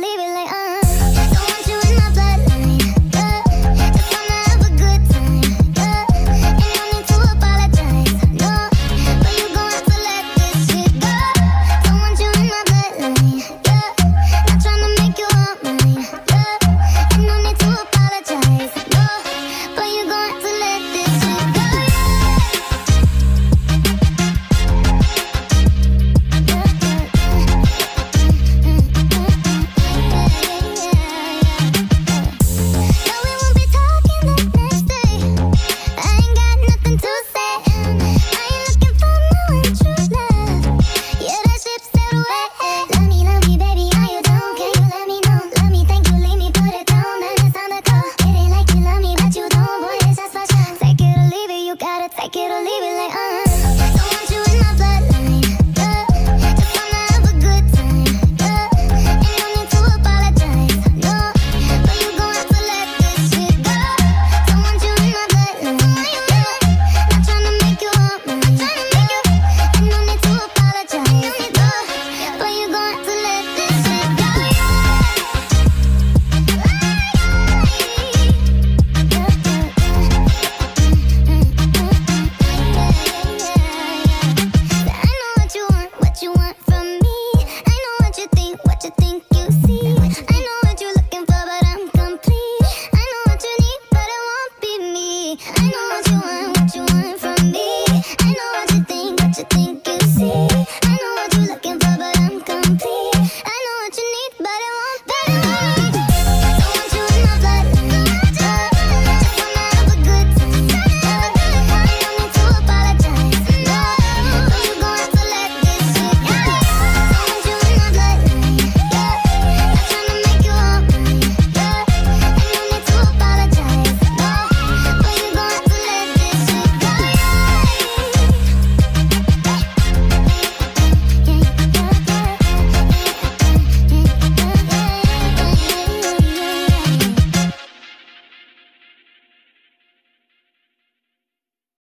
believe it.